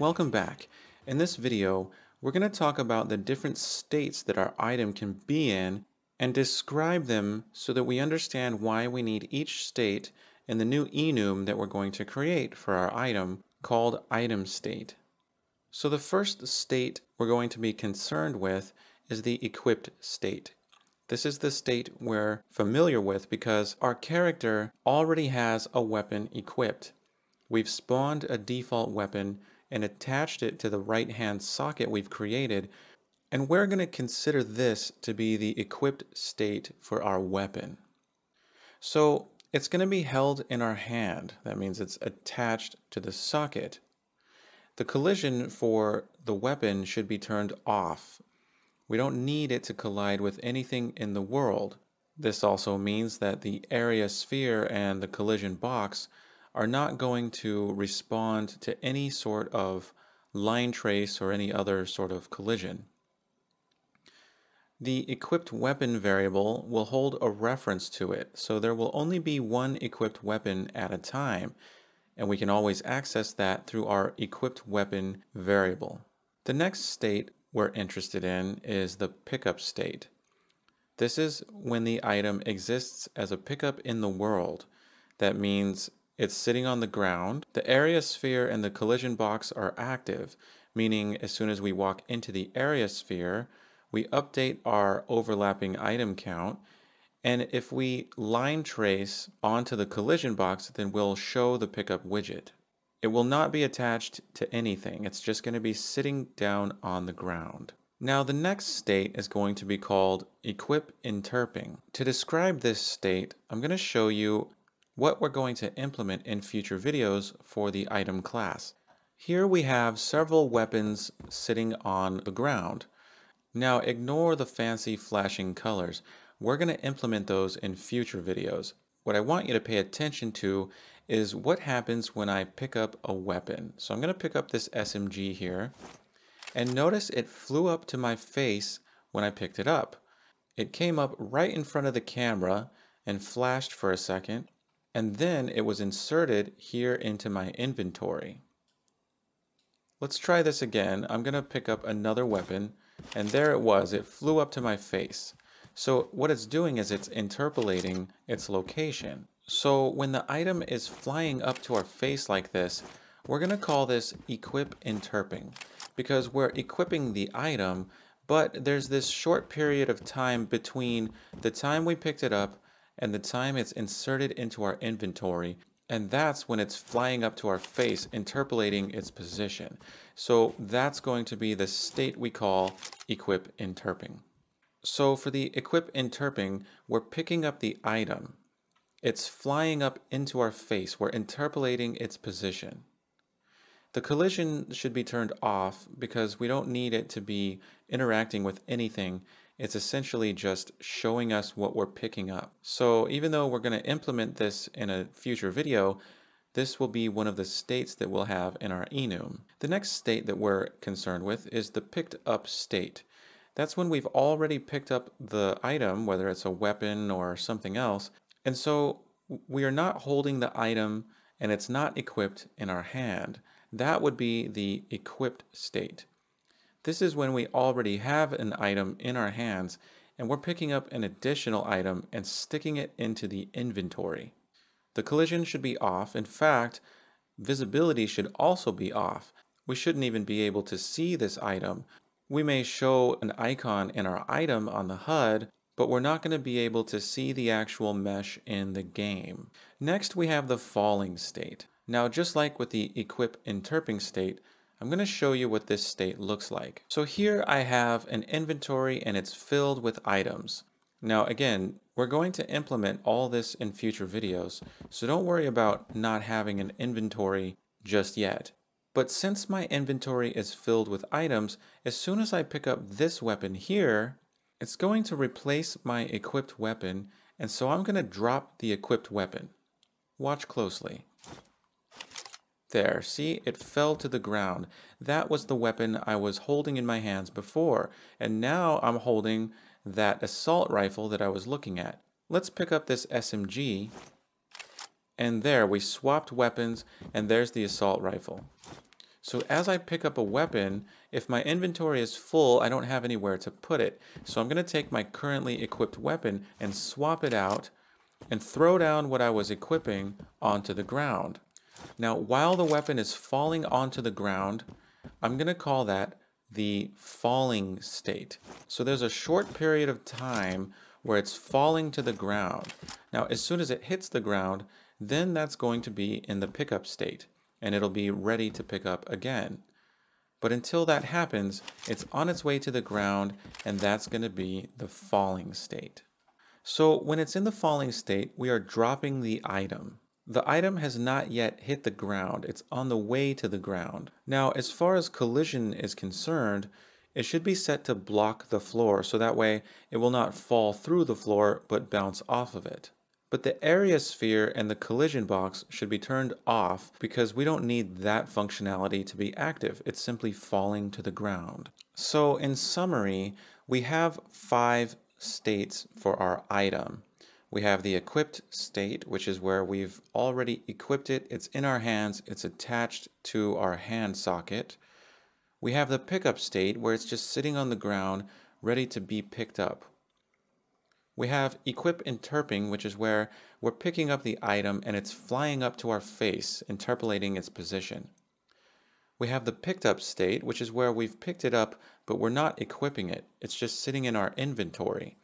welcome back. In this video, we're going to talk about the different states that our item can be in and describe them so that we understand why we need each state in the new enum that we're going to create for our item called item state. So the first state we're going to be concerned with is the equipped state. This is the state we're familiar with because our character already has a weapon equipped. We've spawned a default weapon and attached it to the right hand socket we've created and we're going to consider this to be the equipped state for our weapon. So it's going to be held in our hand. That means it's attached to the socket. The collision for the weapon should be turned off. We don't need it to collide with anything in the world. This also means that the area sphere and the collision box are not going to respond to any sort of line trace or any other sort of collision. The equipped weapon variable will hold a reference to it, so there will only be one equipped weapon at a time, and we can always access that through our equipped weapon variable. The next state we're interested in is the pickup state. This is when the item exists as a pickup in the world. That means it's sitting on the ground. The area sphere and the collision box are active, meaning as soon as we walk into the area sphere, we update our overlapping item count, and if we line trace onto the collision box, then we'll show the pickup widget. It will not be attached to anything. It's just going to be sitting down on the ground. Now the next state is going to be called equip interping. To describe this state, I'm going to show you what we're going to implement in future videos for the item class. Here we have several weapons sitting on the ground. Now ignore the fancy flashing colors. We're going to implement those in future videos. What I want you to pay attention to is what happens when I pick up a weapon. So I'm going to pick up this SMG here and notice it flew up to my face when I picked it up. It came up right in front of the camera and flashed for a second and then it was inserted here into my inventory. Let's try this again. I'm going to pick up another weapon and there it was, it flew up to my face. So what it's doing is it's interpolating its location. So when the item is flying up to our face like this, we're going to call this equip interping because we're equipping the item, but there's this short period of time between the time we picked it up and the time it's inserted into our inventory and that's when it's flying up to our face, interpolating its position. So that's going to be the state we call equip interping. So for the equip interping, we're picking up the item. It's flying up into our face. We're interpolating its position. The collision should be turned off because we don't need it to be interacting with anything it's essentially just showing us what we're picking up. So even though we're going to implement this in a future video, this will be one of the states that we'll have in our enum. The next state that we're concerned with is the picked up state. That's when we've already picked up the item, whether it's a weapon or something else, and so we are not holding the item and it's not equipped in our hand. That would be the equipped state. This is when we already have an item in our hands and we're picking up an additional item and sticking it into the inventory. The collision should be off. In fact, visibility should also be off. We shouldn't even be able to see this item. We may show an icon in our item on the HUD, but we're not going to be able to see the actual mesh in the game. Next, we have the falling state. Now, just like with the equip interping state, I'm going to show you what this state looks like. So here I have an inventory and it's filled with items. Now again, we're going to implement all this in future videos, so don't worry about not having an inventory just yet. But since my inventory is filled with items, as soon as I pick up this weapon here, it's going to replace my equipped weapon, and so I'm going to drop the equipped weapon. Watch closely. There, see, it fell to the ground. That was the weapon I was holding in my hands before, and now I'm holding that assault rifle that I was looking at. Let's pick up this SMG, and there, we swapped weapons, and there's the assault rifle. So as I pick up a weapon, if my inventory is full, I don't have anywhere to put it. So I'm going to take my currently equipped weapon and swap it out and throw down what I was equipping onto the ground. Now, while the weapon is falling onto the ground, I'm going to call that the falling state. So there's a short period of time where it's falling to the ground. Now, as soon as it hits the ground, then that's going to be in the pickup state, and it'll be ready to pick up again. But until that happens, it's on its way to the ground, and that's going to be the falling state. So when it's in the falling state, we are dropping the item. The item has not yet hit the ground, it's on the way to the ground. Now, as far as collision is concerned, it should be set to block the floor, so that way it will not fall through the floor, but bounce off of it. But the area sphere and the collision box should be turned off because we don't need that functionality to be active. It's simply falling to the ground. So in summary, we have five states for our item. We have the equipped state, which is where we've already equipped it. It's in our hands. It's attached to our hand socket. We have the pickup state, where it's just sitting on the ground, ready to be picked up. We have equip interping, which is where we're picking up the item and it's flying up to our face, interpolating its position. We have the picked up state, which is where we've picked it up, but we're not equipping it. It's just sitting in our inventory.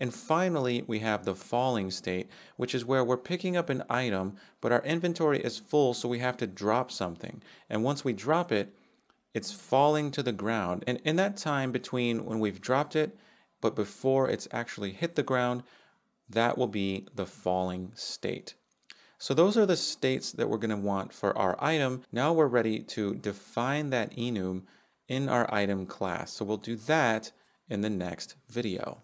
And finally, we have the falling state, which is where we're picking up an item, but our inventory is full, so we have to drop something. And once we drop it, it's falling to the ground. And in that time between when we've dropped it, but before it's actually hit the ground, that will be the falling state. So those are the states that we're going to want for our item. Now we're ready to define that enum in our item class. So we'll do that in the next video.